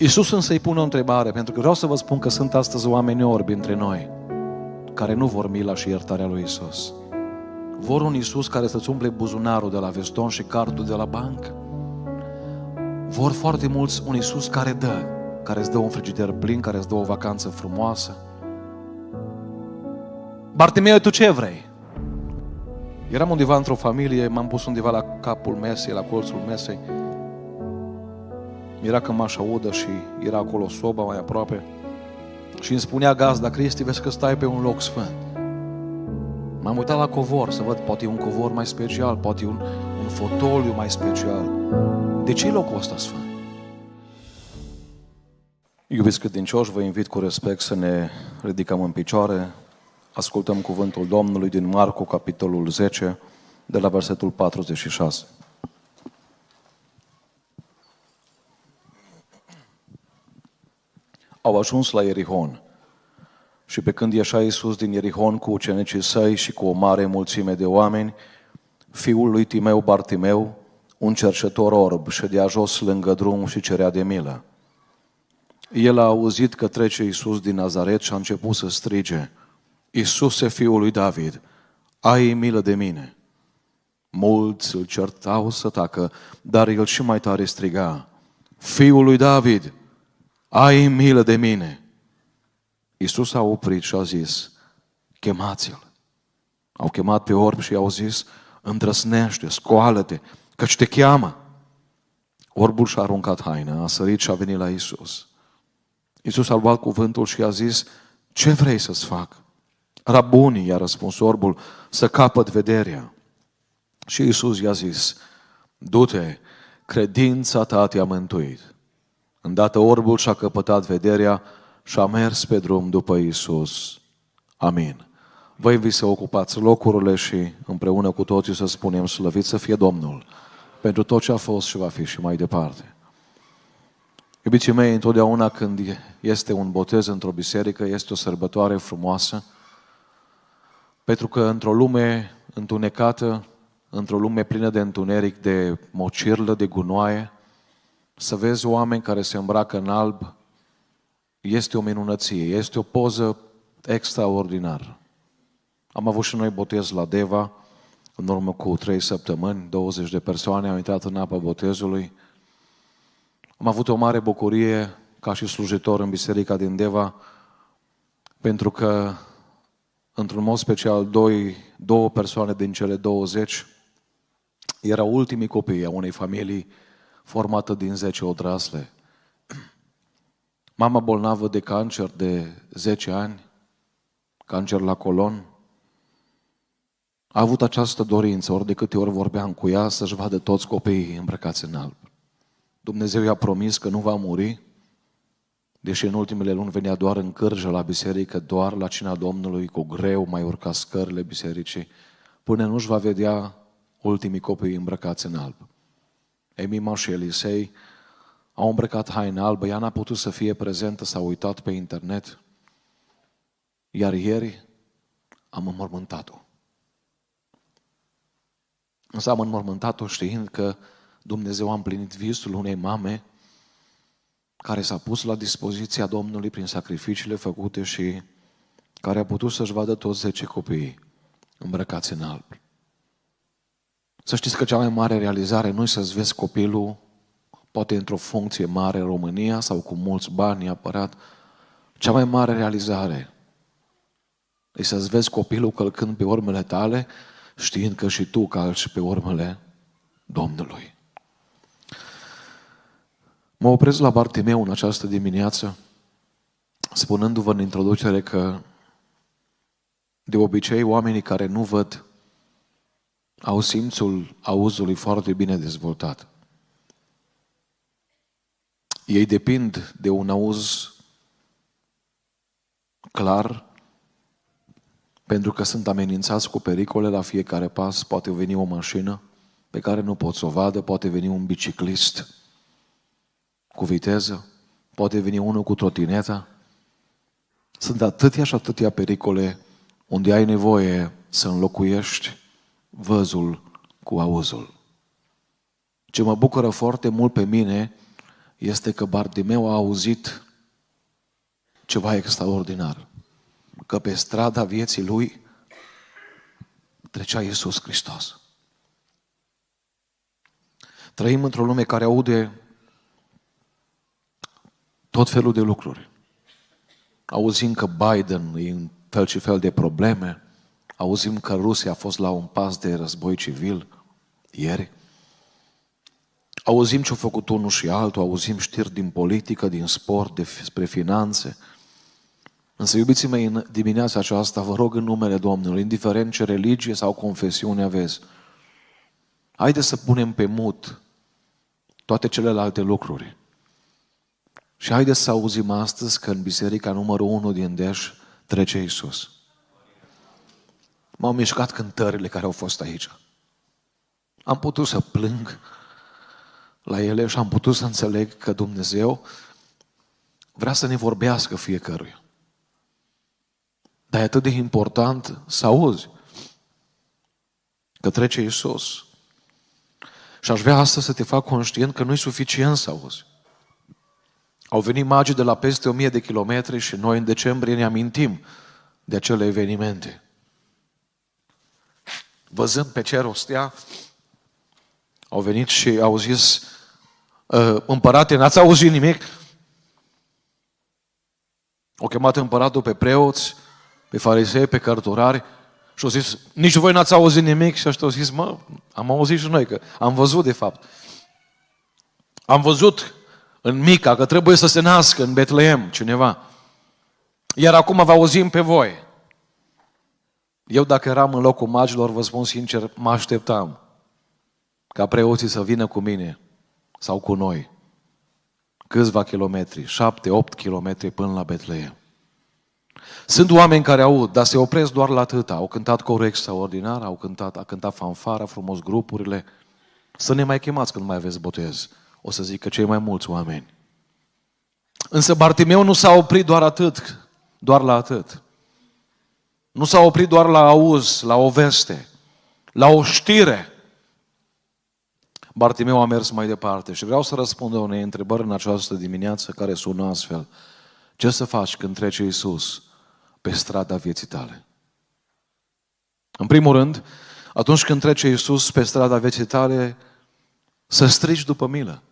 Iisus însă îi pune o întrebare, pentru că vreau să vă spun că sunt astăzi oameni orbi între noi, care nu vor mila și iertarea lui Iisus. Vor un Iisus care să-ți umple buzunarul de la veston și cardul de la bancă. Vor foarte mulți un Iisus care dă, care îți dă un frigider plin, care îți dă o vacanță frumoasă. Bartimeu, tu ce vrei? Eram undeva într-o familie, m-am pus undeva la capul mesei, la colțul mesei. Era cămașa udă și era acolo soba mai aproape. Și îmi spunea gazda, Cristi, vezi că stai pe un loc sfânt. M-am uitat la covor să văd, poate e un covor mai special, poate e un, un fotoliu mai special. De ce e locul ăsta sfânt? Iubiți credincioși, vă invit cu respect să ne ridicăm în picioare, ascultăm cuvântul Domnului din Marcu, capitolul 10, de la versetul 46. Au ajuns la Ierihon. Și pe când ieșea Iisus din Ierihon cu ucenicii săi și cu o mare mulțime de oameni, fiul lui Timeu Bartimeu, un cercetor orb, ședea jos lângă drum și cerea de milă. El a auzit că trece Iisus din Nazaret și a început să strige, Iisuse, fiul lui David, ai milă de mine. Mulți îl certau să tacă, dar el și mai tare striga, Fiul lui David, ai milă de mine. Iisus a oprit și a zis, chemați-l. Au chemat pe orb și i-au zis, îndrăsnește, scoală-te, căci te cheamă. Orbul și-a aruncat haina, a sărit și a venit la Isus. Isus a luat cuvântul și a zis, ce vrei să-ți fac? Rabunii, i-a răspuns orbul, să capăt vederea. Și Isus i-a zis, du-te, credința ta te-a mântuit. Îndată orbul și-a căpătat vederea și a mers pe drum după Isus. Amin. Vă invit să ocupați locurile și împreună cu toții să spunem slăvit să fie Domnul pentru tot ce a fost și va fi și mai departe. Iubiții mei, întotdeauna când este un botez într-o biserică, este o sărbătoare frumoasă, pentru că într-o lume întunecată, într-o lume plină de întuneric, de mocirlă, de gunoaie, să vezi oameni care se îmbracă în alb, este o minunăție, este o poză extraordinară. Am avut și noi botez la Deva, în urmă cu trei săptămâni, 20 de persoane au intrat în apă botezului. Am avut o mare bucurie ca și slujitor în biserica din Deva, pentru că, într-un mod special, doi, două persoane din cele 20 erau ultimii copii a unei familii formată din 10 odrasle. Mama bolnavă de cancer de 10 ani, cancer la colon, a avut această dorință, ori de câte ori vorbeam cu ea, să-și vadă toți copiii îmbrăcați în alb. Dumnezeu i-a promis că nu va muri, deși în ultimele luni venea doar în cârjă la biserică, doar la cina Domnului, cu greu mai urca scările bisericii, până nu-și va vedea ultimii copii îmbrăcați în alb. Emima și Elisei au îmbrăcat haine albă, ea n-a putut să fie prezentă, s-a uitat pe internet, iar ieri am înmormântat-o. Însă am înmormântat-o știind că Dumnezeu a împlinit visul unei mame care s-a pus la dispoziția Domnului prin sacrificiile făcute și care a putut să-și vadă toți zece copii îmbrăcați în alb. Să știți că cea mai mare realizare nu e să-ți vezi copilul poate într-o funcție mare în România sau cu mulți bani apărat. Cea mai mare realizare e să-ți vezi copilul călcând pe urmele tale știind că și tu calci pe urmele Domnului. Mă opresc la Bartimeu în această dimineață, spunându-vă în introducere că de obicei oamenii care nu văd au simțul auzului foarte bine dezvoltat. Ei depind de un auz clar pentru că sunt amenințați cu pericole la fiecare pas. Poate veni o mașină pe care nu pot să o vadă, poate veni un biciclist cu viteză, poate veni unul cu trotineta. Sunt atâtea și atâtea pericole unde ai nevoie să înlocuiești văzul cu auzul. Ce mă bucură foarte mult pe mine este că Bartimeu a auzit ceva extraordinar. Că pe strada vieții lui trecea Iisus Hristos. Trăim într-o lume care aude tot felul de lucruri. Auzim că Biden e în fel și fel de probleme. Auzim că Rusia a fost la un pas de război civil ieri. Auzim ce-au făcut unul și altul, auzim știri din politică, din sport, despre finanțe. Însă, iubiții mei, în dimineața aceasta vă rog în numele Domnului, indiferent ce religie sau confesiune aveți, haideți să punem pe mut toate celelalte lucruri. Și haideți să auzim astăzi că în biserica numărul 1 din Deș trece Isus. M-au mișcat cântările care au fost aici. Am putut să plâng la ele și am putut să înțeleg că Dumnezeu vrea să ne vorbească fiecăruia. Dar e atât de important să auzi că trece Isus. Și aș vrea astăzi să te fac conștient că nu e suficient să auzi. Au venit magii de la peste o mie de kilometri și noi în decembrie ne amintim de acele evenimente. Văzând pe cer o stea, au venit și au zis, ă, împărate, n-ați auzit nimic? Au chemat împăratul pe preoți, pe farisei, pe cărturari și au zis, nici voi n-ați auzit nimic? Și ăștia au zis, mă, am auzit și noi, că am văzut de fapt. Am văzut în Mica că trebuie să se nască în Betleem cineva. Iar acum vă auzim pe voi. Eu dacă eram în locul magilor, vă spun sincer, mă așteptam ca preoții să vină cu mine sau cu noi câțiva kilometri, șapte, opt kilometri până la Betleem. Sunt oameni care aud, dar se opresc doar la atâta. Au cântat corul extraordinar, au cântat, a cântat fanfara, frumos grupurile. Să ne mai chemați când mai aveți botez. O să zic că cei mai mulți oameni. Însă Bartimeu nu s-a oprit doar atât, doar la atât. Nu s-a oprit doar la auz, la o veste, la o știre. Bartimeu a mers mai departe și vreau să răspund unei întrebări în această dimineață care sună astfel. Ce să faci când trece Iisus pe strada vieții tale? În primul rând, atunci când trece Iisus pe strada vieții tale, să strigi după milă.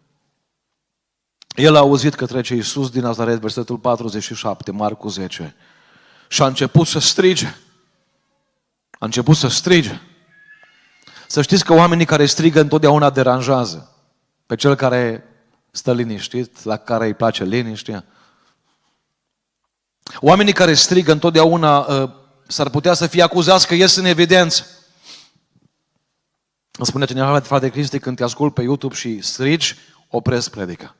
El a auzit că trece Iisus din Nazaret, versetul 47, Marcu 10, și a început să strige. A început să strige. Să știți că oamenii care strigă întotdeauna deranjează. Pe cel care stă liniștit, la care îi place liniștea. Oamenii care strigă întotdeauna uh, s-ar putea să fie acuzați că ies în evidență. Îmi spune cineva, frate Cristi, când te ascult pe YouTube și strigi, opresc predica.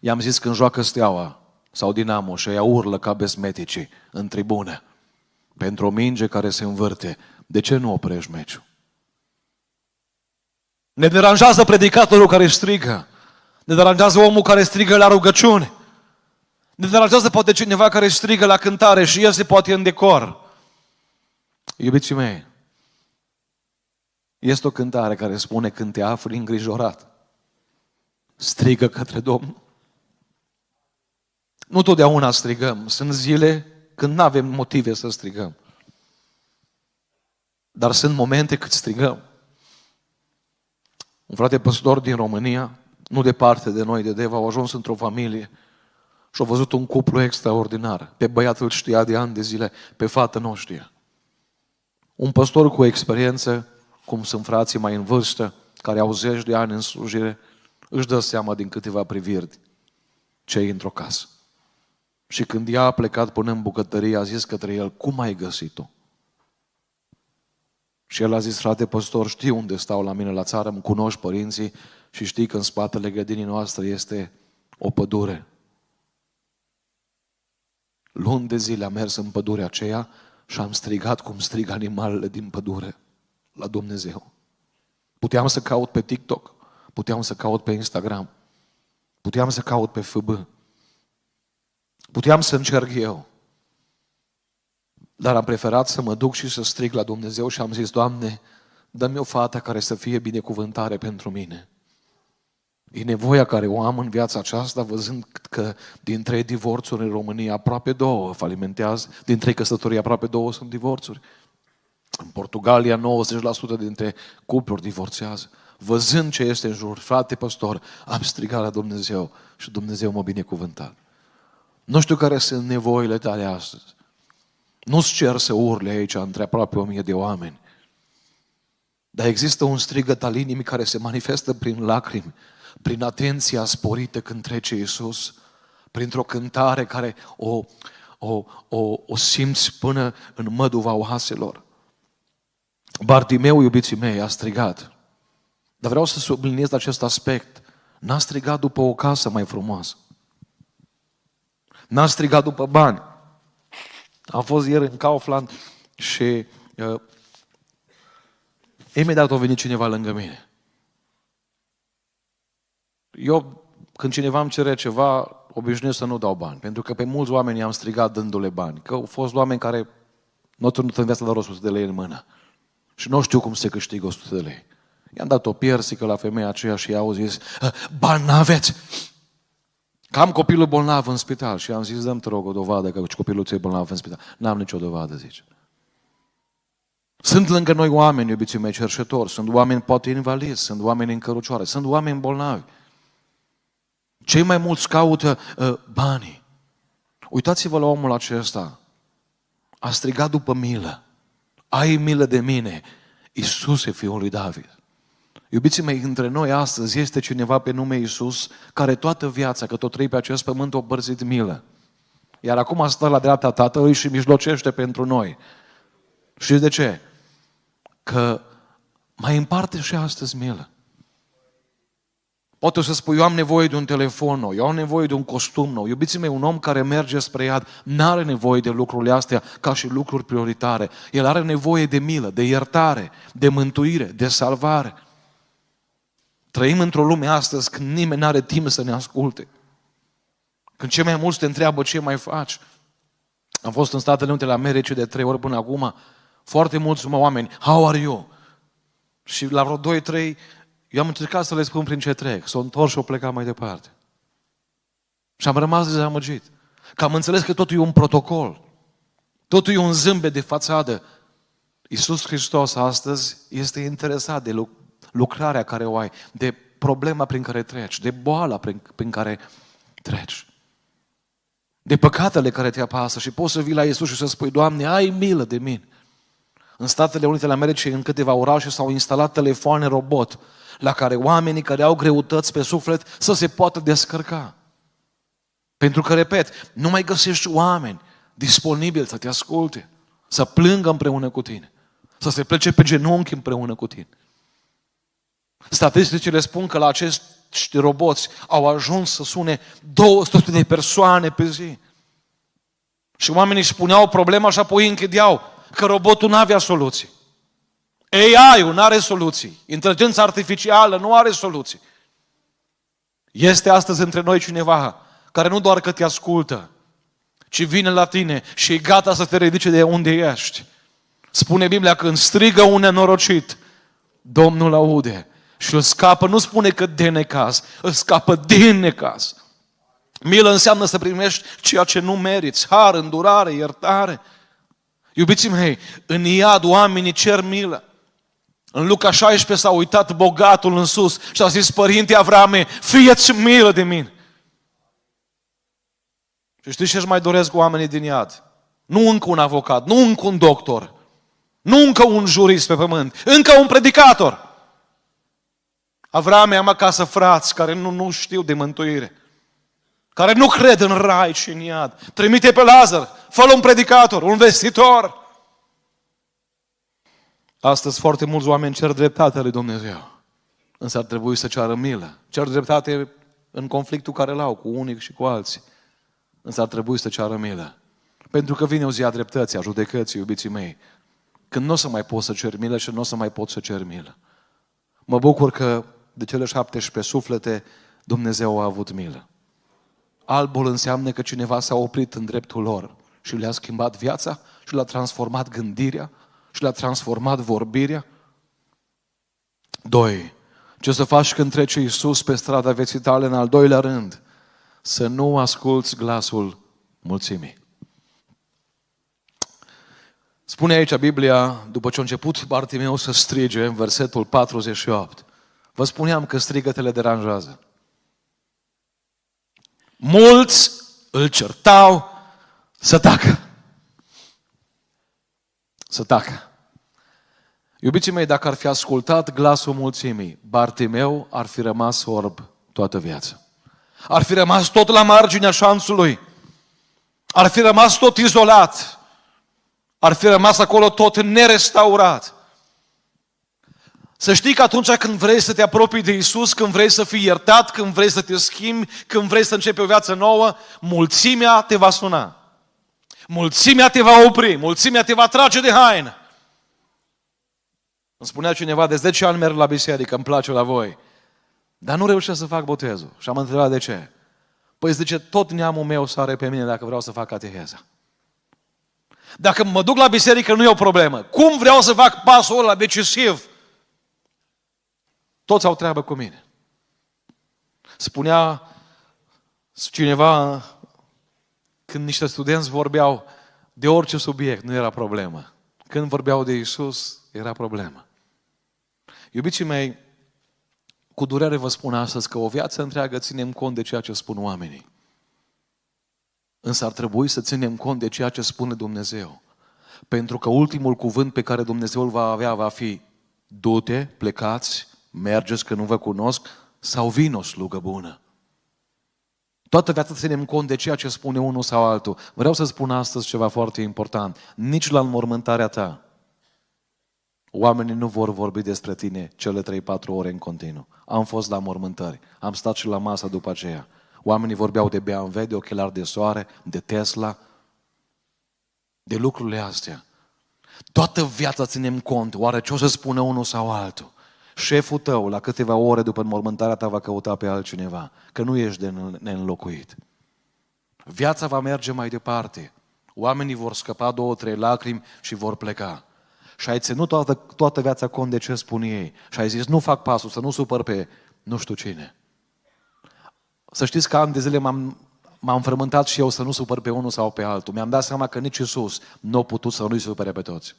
I-am zis când joacă steaua sau Dinamo și ea urlă ca besmeticii în tribune pentru o minge care se învârte, de ce nu oprești meciul? Ne deranjează predicatorul care strigă. Ne deranjează omul care strigă la rugăciune. Ne deranjează poate cineva care strigă la cântare și iese poate în decor. Iubiții mei, este o cântare care spune când te afli îngrijorat, strigă către Domnul. Nu totdeauna strigăm. Sunt zile când nu avem motive să strigăm. Dar sunt momente când strigăm. Un frate păstor din România, nu departe de noi, de Deva, au ajuns într-o familie și au văzut un cuplu extraordinar. Pe băiatul știa de ani de zile, pe fată nu știa. Un păstor cu experiență, cum sunt frații mai în vârstă, care au zeci de ani în slujire, își dă seama din câteva priviri ce e într-o casă. Și când ea a plecat până în bucătărie, a zis către el, cum ai găsit-o? Și el a zis, frate păstor, știi unde stau la mine la țară, îmi cunoști părinții și știi că în spatele grădinii noastre este o pădure. Luni de zile am mers în pădurea aceea și am strigat cum strig animalele din pădure la Dumnezeu. Puteam să caut pe TikTok, puteam să caut pe Instagram, puteam să caut pe FB, puteam să încerc eu. Dar am preferat să mă duc și să strig la Dumnezeu și am zis, Doamne, dă-mi o fată care să fie binecuvântare pentru mine. E nevoia care o am în viața aceasta, văzând că din trei divorțuri în România, aproape două falimentează, din trei căsătorii, aproape două sunt divorțuri. În Portugalia, 90% dintre cupluri divorțează. Văzând ce este în jur, frate păstor, am strigat la Dumnezeu și Dumnezeu mă binecuvântat. Nu știu care sunt nevoile tale astăzi. Nu-ți cer să urle aici între aproape o mie de oameni. Dar există un strigăt al inimii care se manifestă prin lacrimi, prin atenția sporită când trece Iisus, printr-o cântare care o, o, o, o simți până în măduva oaselor. Bartimeu, iubiții mei, a strigat. Dar vreau să subliniez acest aspect. N-a strigat după o casă mai frumoasă. N-a strigat după bani. Am fost ieri în Kaufland și uh, imediat a venit cineva lângă mine. Eu, când cineva îmi cere ceva, obișnuiesc să nu dau bani. Pentru că pe mulți oameni i-am strigat dându-le bani. Că au fost oameni care nu au turnut în viața lor 100 de lei în mână. Și nu știu cum se câștigă 100 de lei. I-am dat o piersică la femeia aceea și i-au zis, bani n-aveți! Că am copilul bolnav în spital și am zis, dăm te rog o dovadă că copilul ți-e bolnav în spital. N-am nicio dovadă, zice. Sunt lângă noi oameni, iubiții mei, cerșetori, sunt oameni poate invalizi, sunt oameni în cărucioare, sunt oameni bolnavi. Cei mai mulți caută uh, banii. Uitați-vă la omul acesta. A strigat după milă. Ai milă de mine, Iisuse, Fiul lui David. Iubiții mei, între noi astăzi este cineva pe nume Iisus care toată viața, că tot trăi pe acest pământ, o bărzit milă. Iar acum stă la dreapta Tatălui și mijlocește pentru noi. Și de ce? Că mai împarte și astăzi milă. Poate o să spui, eu am nevoie de un telefon nou, eu am nevoie de un costum nou. Iubiții mei, un om care merge spre iad nu are nevoie de lucrurile astea ca și lucruri prioritare. El are nevoie de milă, de iertare, de mântuire, de salvare. Trăim într-o lume astăzi când nimeni nu are timp să ne asculte. Când cei mai mulți te întreabă ce mai faci. Am fost în Statele Unite la Americii de trei ori până acum. Foarte mulți oameni, how are you? Și la vreo 2-3, eu am încercat să le spun prin ce trec. S-au întors și au plecat mai departe. Și am rămas dezamăgit. Că am înțeles că totul e un protocol. Totul e un zâmbet de fațadă. Iisus Hristos astăzi este interesat de lucrarea care o ai, de problema prin care treci, de boala prin, prin care treci, de păcatele care te apasă și poți să vii la Iisus și să spui, Doamne, ai milă de mine. În Statele Unite ale Americii, în câteva orașe, s-au instalat telefoane robot la care oamenii care au greutăți pe suflet să se poată descărca. Pentru că, repet, nu mai găsești oameni disponibili să te asculte, să plângă împreună cu tine, să se plece pe genunchi împreună cu tine. Statisticile spun că la acești roboți au ajuns să sune 200 de persoane pe zi. Și oamenii își puneau problema și apoi închideau că robotul nu avea soluții. AI-ul nu are soluții. Inteligența artificială nu are soluții. Este astăzi între noi cineva care nu doar că te ascultă, ci vine la tine și e gata să te ridice de unde ești. Spune Biblia când strigă un nenorocit, Domnul aude și îl scapă, nu spune că de necaz, îl scapă din necaz. Milă înseamnă să primești ceea ce nu meriți, har, îndurare, iertare. Iubiții mei, în iad oamenii cer milă. În Luca 16 s-a uitat bogatul în sus și a zis, Părinte Avrame, fie-ți milă de mine. Și știți ce își mai doresc oamenii din iad? Nu încă un avocat, nu încă un doctor, nu încă un jurist pe pământ, încă un predicator. Avrame am acasă frați care nu, nu știu de mântuire, care nu cred în rai și în iad. Trimite pe Lazar, fă un predicator, un vestitor. Astăzi foarte mulți oameni cer dreptatea lui Dumnezeu. Însă ar trebui să ceară milă. Cer dreptate în conflictul care l-au cu unii și cu alții. Însă ar trebui să ceară milă. Pentru că vine o zi a dreptății, a judecății, iubiții mei. Când nu o să mai pot să cer milă și nu o să mai pot să cer milă. Mă bucur că de cele 17 suflete, Dumnezeu a avut milă. Albul înseamnă că cineva s-a oprit în dreptul lor și le-a schimbat viața și le-a transformat gândirea și le-a transformat vorbirea. Doi, Ce să faci când trece Iisus pe strada vieții tale în al doilea rând? Să nu asculți glasul mulțimii. Spune aici Biblia, după ce a început Bartimeu să strige în versetul 48, vă spuneam că strigătele deranjează. Mulți îl certau să tacă. Să tacă. Iubiții mei, dacă ar fi ascultat glasul mulțimii, Bartimeu ar fi rămas orb toată viața. Ar fi rămas tot la marginea șanțului. Ar fi rămas tot izolat. Ar fi rămas acolo tot nerestaurat. Să știi că atunci când vrei să te apropii de Isus, când vrei să fii iertat, când vrei să te schimbi, când vrei să începi o viață nouă, mulțimea te va suna. Mulțimea te va opri, mulțimea te va trage de haină. Îmi spunea cineva, de 10 ani merg la biserică, îmi place la voi. Dar nu reușesc să fac botezul. Și am întrebat de ce. Păi zice, tot neamul meu sare pe mine dacă vreau să fac cateheza. Dacă mă duc la biserică, nu e o problemă. Cum vreau să fac pasul ăla decisiv? Toți au treabă cu mine. Spunea cineva, când niște studenți vorbeau de orice subiect, nu era problemă. Când vorbeau de Isus, era problemă. Iubiții mei, cu durere vă spun astăzi că o viață întreagă ținem cont de ceea ce spun oamenii. Însă ar trebui să ținem cont de ceea ce spune Dumnezeu. Pentru că ultimul cuvânt pe care Dumnezeu îl va avea va fi du-te, plecați, mergeți că nu vă cunosc, sau vin o slugă bună. Toată viața ținem cont de ceea ce spune unul sau altul. Vreau să spun astăzi ceva foarte important. Nici la înmormântarea ta, oamenii nu vor vorbi despre tine cele 3-4 ore în continuu. Am fost la mormântări, am stat și la masă după aceea. Oamenii vorbeau de BMW, de ochelari de soare, de Tesla, de lucrurile astea. Toată viața ținem cont, oare ce o să spună unul sau altul? Șeful tău, la câteva ore după înmormântarea ta, va căuta pe altcineva, că nu ești de neînlocuit. Viața va merge mai departe. Oamenii vor scăpa două, trei lacrimi și vor pleca. Și ai ținut toată, toată viața cont de ce spun ei. Și ai zis, nu fac pasul, să nu supăr pe nu știu cine. Să știți că ani de zile m-am, m-am frământat și eu să nu supăr pe unul sau pe altul. Mi-am dat seama că nici Iisus nu a putut să nu-i supere pe toți.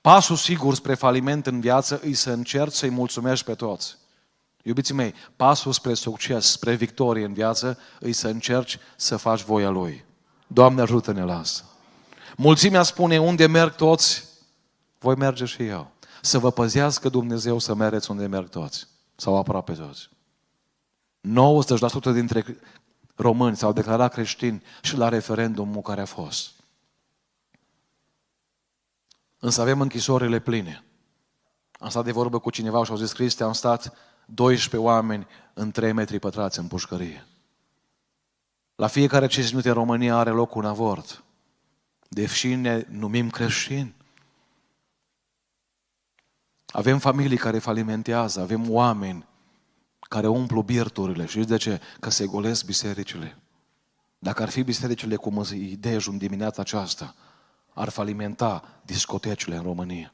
Pasul sigur spre faliment în viață îi să încerci să-i mulțumești pe toți. Iubiții mei, pasul spre succes, spre victorie în viață, îi să încerci să faci voia Lui. Doamne ajută-ne la asta. Mulțimea spune, unde merg toți, voi merge și eu. Să vă păzească Dumnezeu să mereți unde merg toți. Sau aproape toți. 90% dintre români s-au declarat creștini și la referendumul care a fost. Însă avem închisorile pline. Am stat de vorbă cu cineva și au zis, Cristi, am stat 12 oameni în 3 metri pătrați în pușcărie. La fiecare 5 minute în România are loc un avort. Deși ne numim creștini. Avem familii care falimentează, avem oameni care umplu birturile. Și de ce? Că se golesc bisericile. Dacă ar fi bisericile cum îți dejun dimineața aceasta, ar falimenta discotecile în România.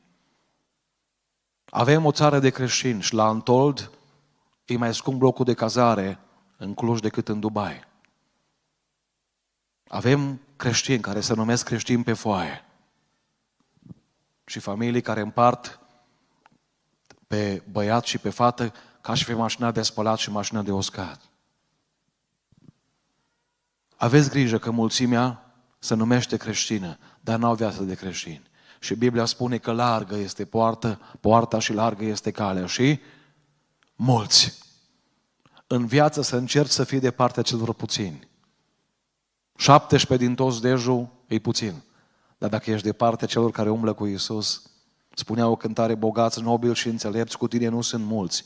Avem o țară de creștini și la Antold e mai scump blocul de cazare în Cluj decât în Dubai. Avem creștini care se numesc creștini pe foaie și familii care împart pe băiat și pe fată ca și pe mașina de spălat și mașina de oscat. Aveți grijă că mulțimea se numește creștină, dar n-au viață de creștini. Și Biblia spune că largă este poartă, poarta și largă este calea. Și mulți. În viață să încerci să fii de partea celor puțini. 17 din toți dejul e puțin. Dar dacă ești de partea celor care umblă cu Isus, spunea o cântare, bogați, nobili și înțelepți, cu tine nu sunt mulți,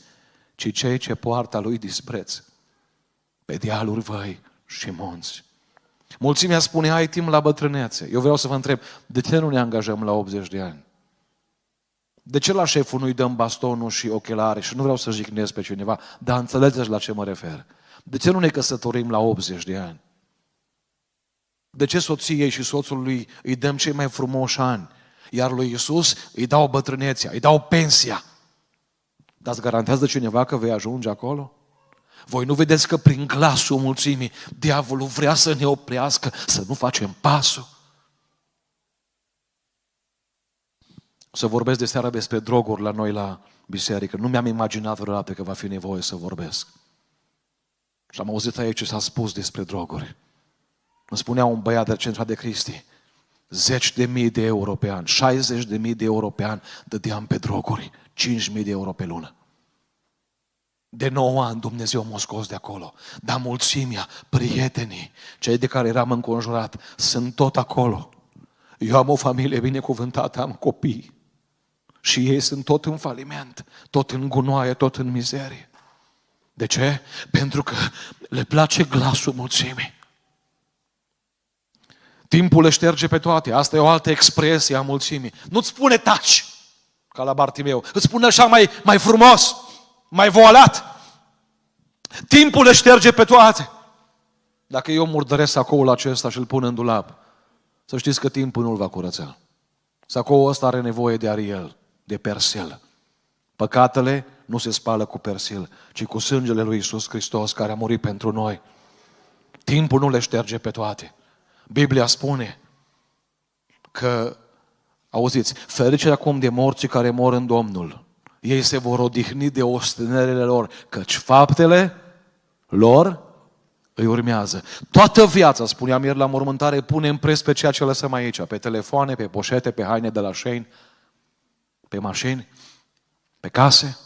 ci cei ce poartă lui dispreț pe dealuri văi și munți. Mulțimea spune, ai timp la bătrânețe. Eu vreau să vă întreb, de ce nu ne angajăm la 80 de ani? De ce la șeful nu-i dăm bastonul și ochelare? Și nu vreau să jignesc pe cineva, dar înțelegeți la ce mă refer. De ce nu ne căsătorim la 80 de ani? De ce soției și soțului îi dăm cei mai frumoși ani? Iar lui Iisus îi dau bătrânețea, îi dau pensia. Dar îți garantează cineva că vei ajunge acolo? Voi nu vedeți că prin glasul mulțimii diavolul vrea să ne oprească, să nu facem pasul? Să vorbesc de seara despre droguri la noi la biserică. Nu mi-am imaginat vreodată că va fi nevoie să vorbesc. Și am auzit aici ce s-a spus despre droguri. Îmi spunea un băiat de centra de Cristi, zeci de mii de euro pe an, 60 de mii de euro pe an dădeam pe droguri, 5 mii de euro pe lună. De 9 ani Dumnezeu m-a scos de acolo. Dar mulțimea, prietenii, cei de care eram înconjurat, sunt tot acolo. Eu am o familie binecuvântată, am copii. Și ei sunt tot în faliment, tot în gunoaie, tot în mizerie. De ce? Pentru că le place glasul mulțimii. Timpul le șterge pe toate. Asta e o altă expresie a mulțimii. Nu-ți spune taci, ca la Bartimeu. Îți spune așa mai, mai frumos, mai voalat. Timpul le șterge pe toate. Dacă eu murdăresc sacoul acesta și îl pun în dulap, să știți că timpul nu-l va curăța. Sacoul ăsta are nevoie de ariel, de persel. Păcatele nu se spală cu persil, ci cu sângele lui Isus Hristos care a murit pentru noi. Timpul nu le șterge pe toate. Biblia spune că, auziți, ferice acum de morții care mor în Domnul. Ei se vor odihni de ostenerele lor, căci faptele lor îi urmează. Toată viața, spuneam ieri la mormântare, punem preț pe ceea ce lăsăm aici, pe telefoane, pe poșete, pe haine de la Shane, pe mașini, pe case.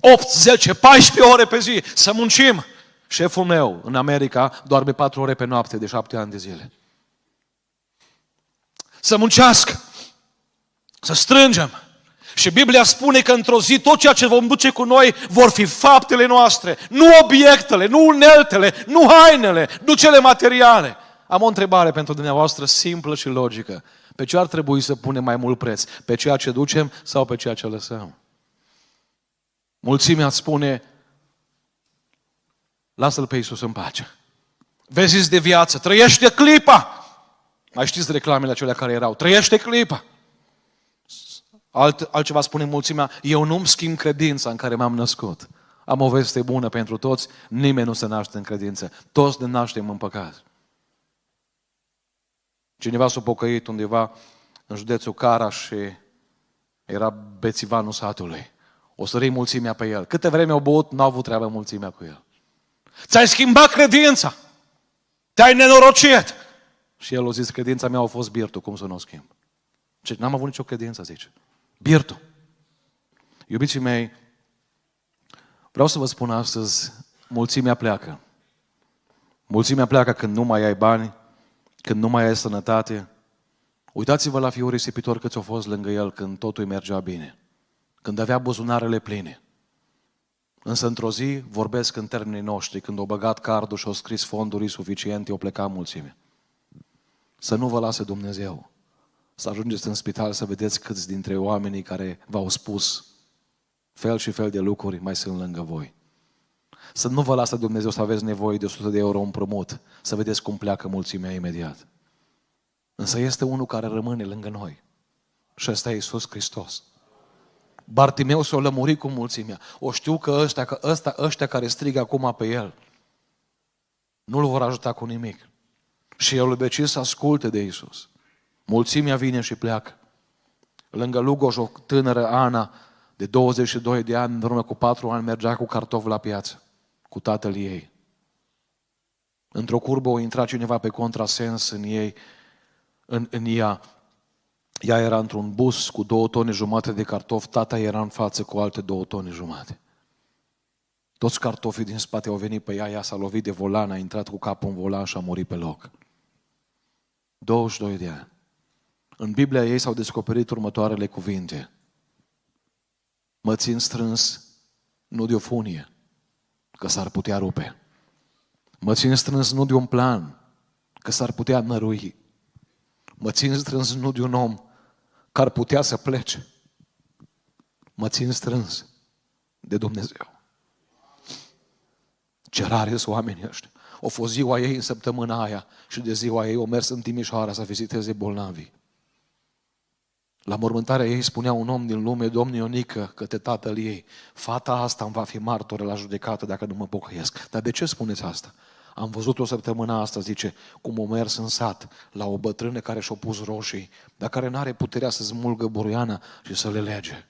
8, 10, 14 ore pe zi să muncim. Șeful meu în America doarme 4 ore pe noapte de 7 ani de zile. Să muncească, să strângem. Și Biblia spune că într-o zi tot ceea ce vom duce cu noi vor fi faptele noastre, nu obiectele, nu uneltele, nu hainele, nu cele materiale. Am o întrebare pentru dumneavoastră simplă și logică. Pe ce ar trebui să punem mai mult preț? Pe ceea ce ducem sau pe ceea ce lăsăm? Mulțimea îți spune, lasă-L pe Iisus în pace. Vezi de viață, trăiește clipa. Mai știți reclamele acelea care erau, trăiește clipa. Alt, altceva spune mulțimea, eu nu-mi schimb credința în care m-am născut. Am o veste bună pentru toți, nimeni nu se naște în credință. Toți ne naștem în păcat. Cineva s-a pocăit undeva în județul Cara și era bețivanul satului. O să mulțimea pe el. Câte vreme au băut, n-au avut treabă mulțimea cu el. Ți-ai schimbat credința. Te-ai nenorocit. Și el a zis, credința mea a fost birtul, cum să nu o schimb? Ce, n-am avut nicio credință, zice. Birtul. Iubiții mei, vreau să vă spun astăzi, mulțimea pleacă. Mulțimea pleacă când nu mai ai bani, când nu mai ai sănătate. Uitați-vă la fiul risipitor câți au fost lângă el când totul mergea bine. Când avea buzunarele pline. Însă într-o zi vorbesc în termenii noștri, când au băgat cardul și au scris fonduri suficiente, au plecat mulțime. Să nu vă lase Dumnezeu să ajungeți în spital să vedeți câți dintre oamenii care v-au spus fel și fel de lucruri mai sunt lângă voi. Să nu vă lasă Dumnezeu să aveți nevoie de 100 de euro împrumut, să vedeți cum pleacă mulțimea imediat. Însă este unul care rămâne lângă noi. Și ăsta e Iisus Hristos. Bartimeu s-a lămurit cu mulțimea. O știu că ăștia, că ăsta, ăștia care strigă acum pe el, nu-l vor ajuta cu nimic. Și el îl să asculte de Isus. Mulțimea vine și pleacă. Lângă Lugoj, o tânără Ana, de 22 de ani, în urmă cu 4 ani, mergea cu cartofi la piață, cu tatăl ei. Într-o curbă o intra cineva pe contrasens în ei, în, în ea. Ea era într-un bus cu două tone jumate de cartofi, tata era în față cu alte două tone jumate. Toți cartofii din spate au venit pe ea, ea s-a lovit de volan, a intrat cu capul în volan și a murit pe loc. 22 de ani. În Biblia ei s-au descoperit următoarele cuvinte. Mă țin strâns, nu de o funie, că s-ar putea rupe. Mă țin strâns nu de un plan, că s-ar putea nărui. Mă țin strâns nu de un om, că ar putea să plece. Mă țin strâns de Dumnezeu. Ce rare sunt oamenii ăștia. O fost ziua ei în săptămâna aia și de ziua ei o mers în Timișoara să viziteze bolnavii. La mormântarea ei spunea un om din lume, domnul Ionică, către tatăl ei, fata asta îmi va fi martoră la judecată dacă nu mă pocăiesc. Dar de ce spuneți asta? Am văzut o săptămână asta, zice, cum o mers în sat la o bătrână care și-a pus roșii, dar care nu are puterea să smulgă buruiana și să le lege.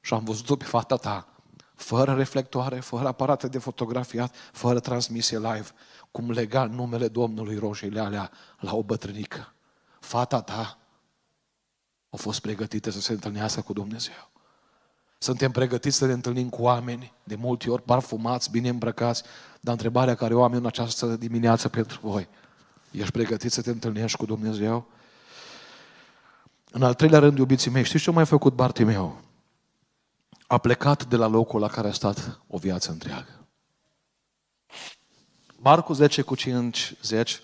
Și am văzut-o pe fata ta, fără reflectoare, fără aparate de fotografiat, fără transmisie live, cum lega numele Domnului roșiile alea la o bătrânică. Fata ta a fost pregătită să se întâlnească cu Dumnezeu. Suntem pregătiți să ne întâlnim cu oameni, de multe ori parfumați, bine îmbrăcați, dar întrebarea care o am eu în această dimineață pentru voi, ești pregătit să te întâlnești cu Dumnezeu? În al treilea rând, iubiții mei, știți ce a mai făcut Bartimeu? A plecat de la locul la care a stat o viață întreagă. Marcu 10 cu 50,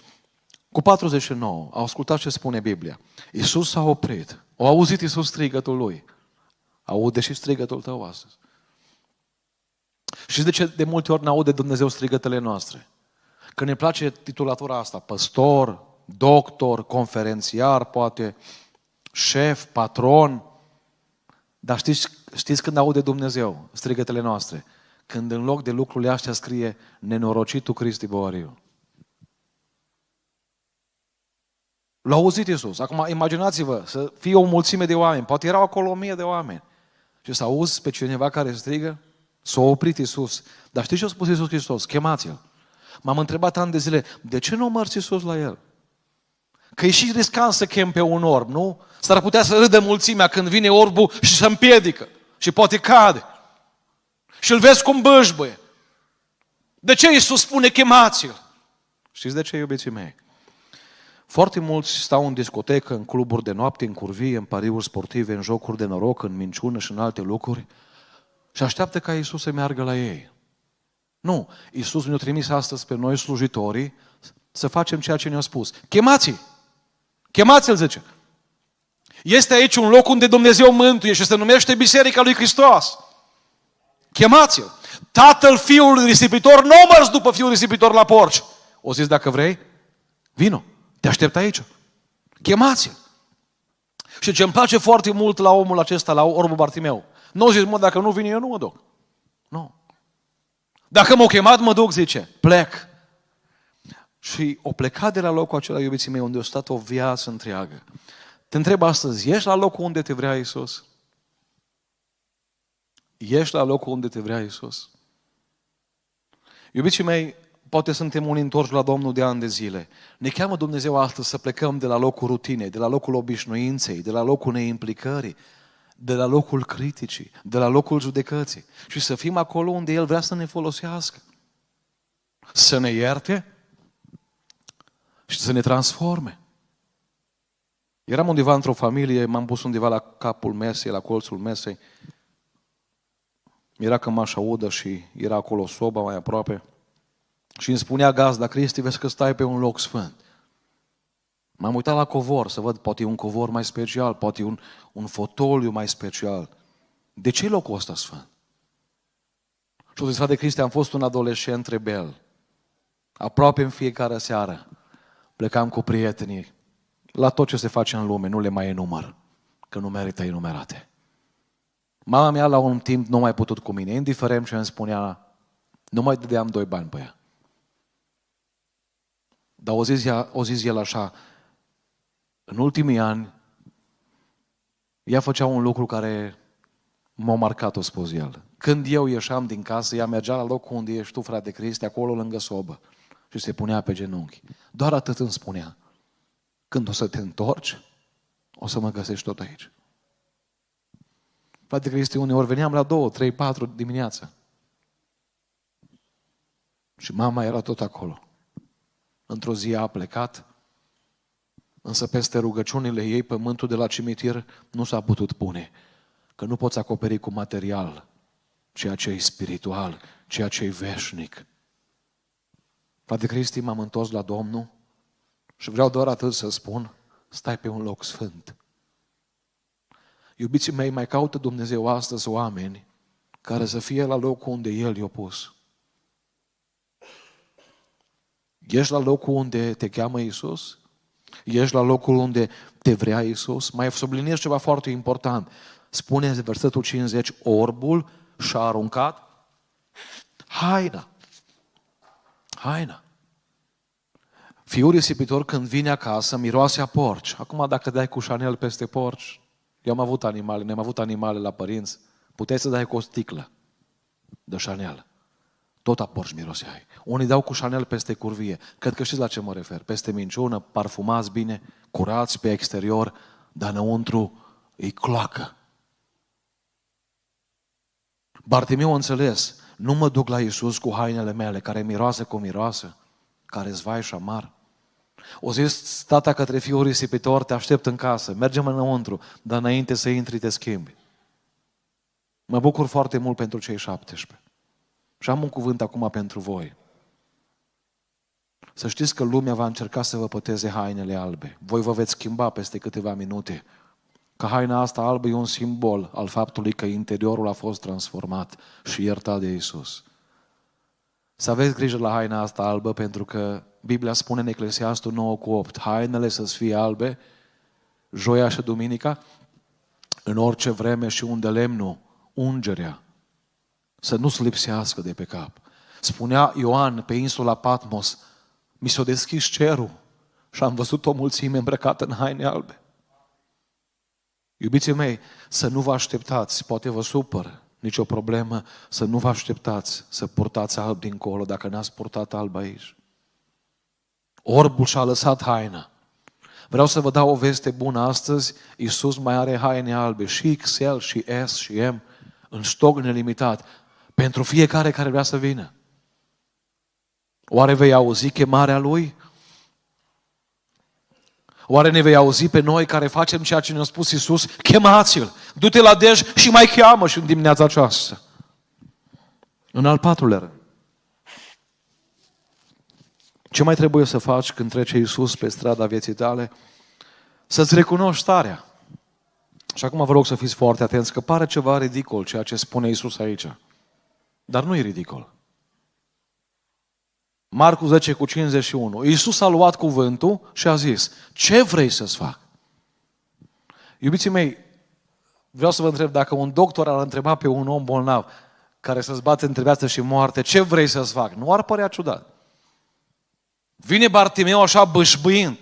cu 49, au ascultat ce spune Biblia. Iisus s-a oprit. Au auzit Iisus strigătul lui. Aude și strigătul tău astăzi. Și de ce de multe ori ne aude Dumnezeu strigătele noastre? Că ne place titulatura asta, păstor, doctor, conferențiar, poate, șef, patron. Dar știți, știți când aude Dumnezeu strigătele noastre? Când în loc de lucrurile astea scrie nenorocitul Cristi Boariu. L-a auzit Iisus. Acum imaginați-vă să fie o mulțime de oameni, poate erau acolo o mie de oameni. Și să auzi pe cineva care strigă, s-a oprit Iisus. Dar știți ce a spus Iisus Hristos? Chemați-l. M-am întrebat ani de zile, de ce nu a mers Iisus la el? Că e și riscant să chem pe un orb, nu? S-ar putea să râdă mulțimea când vine orbul și să împiedică. Și poate cade. Și îl vezi cum bâșbăie. De ce Iisus spune chemați-l? Știți de ce, iubiții mei? Foarte mulți stau în discotecă, în cluburi de noapte, în curvie, în pariuri sportive, în jocuri de noroc, în minciună și în alte lucruri și așteaptă ca Iisus să meargă la ei. Nu, Iisus ne-a trimis astăzi pe noi slujitorii să facem ceea ce ne-a spus. Chemați-i! Chemați-l, zice. Este aici un loc unde Dumnezeu mântuie și se numește Biserica lui Hristos. Chemați-l! Tatăl fiul risipitor nu a mers după fiul risipitor la porci. O zis, dacă vrei, vino. Te aștept aici. Chemați-l. Și ce îmi place foarte mult la omul acesta, la orbul Bartimeu, nu zici, mă, dacă nu vine eu, nu mă duc. Nu. Dacă m-au chemat, mă duc, zice, plec. Și o plecat de la locul acela, iubiții mei, unde a stat o viață întreagă. Te întreb astăzi, ești la locul unde te vrea Isus? Ești la locul unde te vrea Isus? Iubiții mei, Poate suntem unii întorși la Domnul de ani de zile. Ne cheamă Dumnezeu astăzi să plecăm de la locul rutinei, de la locul obișnuinței, de la locul neimplicării, de la locul criticii, de la locul judecății și să fim acolo unde El vrea să ne folosească. Să ne ierte și să ne transforme. Eram undeva într-o familie, m-am pus undeva la capul mesei, la colțul mesei. Era cămașa udă și era acolo soba mai aproape. Și îmi spunea gazda, Cristi, vezi că stai pe un loc sfânt. M-am uitat la covor să văd, poate e un covor mai special, poate e un, un fotoliu mai special. De ce e locul ăsta sfânt? Și o zis, de Cristi, am fost un adolescent rebel. Aproape în fiecare seară plecam cu prietenii la tot ce se face în lume, nu le mai enumăr, că nu merită enumerate. Mama mea la un timp nu mai putut cu mine, indiferent ce îmi spunea, nu mai dădeam doi bani pe ea. Dar o zis, ea, o zis el așa, în ultimii ani, ea făcea un lucru care m-a marcat, o spus el. Când eu ieșeam din casă, ea mergea la locul unde ești tu, frate Cristi, acolo lângă sobă. Și se punea pe genunchi. Doar atât îmi spunea. Când o să te întorci, o să mă găsești tot aici. Frate Cristi, uneori veneam la două, trei, patru dimineața. Și mama era tot acolo. Într-o zi a plecat, însă peste rugăciunile ei pământul de la cimitir nu s-a putut pune, că nu poți acoperi cu material ceea ce e spiritual, ceea ce e veșnic. Frate Cristi, m-am întors la Domnul și vreau doar atât să spun, stai pe un loc sfânt. Iubiții mei, mai caută Dumnezeu astăzi oameni care să fie la locul unde El i-a pus. Ești la locul unde te cheamă Isus? Ești la locul unde te vrea Iisus? Mai subliniez ceva foarte important. Spune versetul 50, orbul și-a aruncat haina. Haina. Fiul risipitor când vine acasă miroase a porci. Acum dacă dai cu Chanel peste porci, eu am avut animale, ne-am avut animale la părinți, puteai să dai cu o sticlă de Chanel. Tot a porci miroseai. Unii dau cu Chanel peste curvie. Cred că știți la ce mă refer. Peste minciună, parfumați bine, curați pe exterior, dar înăuntru îi cloacă. Bartimeu a înțeles, nu mă duc la Iisus cu hainele mele, care miroase cu miroase, care zvai și amar. O zis tata către fiul risipitor, te aștept în casă, mergem înăuntru, dar înainte să intri te schimbi. Mă bucur foarte mult pentru cei 17. Și am un cuvânt acum pentru voi. Să știți că lumea va încerca să vă păteze hainele albe. Voi vă veți schimba peste câteva minute. Că haina asta albă e un simbol al faptului că interiorul a fost transformat și iertat de Isus. Să aveți grijă la haina asta albă pentru că Biblia spune în Eclesiastul 9 cu 8, hainele să fie albe, joia și duminica, în orice vreme și unde lemnul, ungerea, să nu-ți lipsească de pe cap. Spunea Ioan pe insula Patmos, mi s-a deschis cerul și am văzut o mulțime îmbrăcată în haine albe. Iubiții mei, să nu vă așteptați, poate vă supăr, nicio problemă, să nu vă așteptați să purtați alb dincolo dacă n-ați purtat alb aici. Orbul și-a lăsat haina. Vreau să vă dau o veste bună astăzi. Iisus mai are haine albe, și XL, și S, și M, în stoc nelimitat, pentru fiecare care vrea să vină. Oare vei auzi chemarea Lui? Oare ne vei auzi pe noi care facem ceea ce ne-a spus Iisus? Chemați-L! Du-te la dej și mai cheamă și în dimineața aceasta. În al patrulea rând. Ce mai trebuie să faci când trece Iisus pe strada vieții tale? Să-ți recunoști starea. Și acum vă rog să fiți foarte atenți, că pare ceva ridicol ceea ce spune Iisus aici. Dar nu e ridicol. Marcu 10 cu 51. Iisus a luat cuvântul și a zis, ce vrei să-ți fac? Iubiții mei, vreau să vă întreb, dacă un doctor ar întreba pe un om bolnav care să-ți bate între viață și moarte, ce vrei să-ți fac? Nu ar părea ciudat. Vine Bartimeu așa bâșbâind.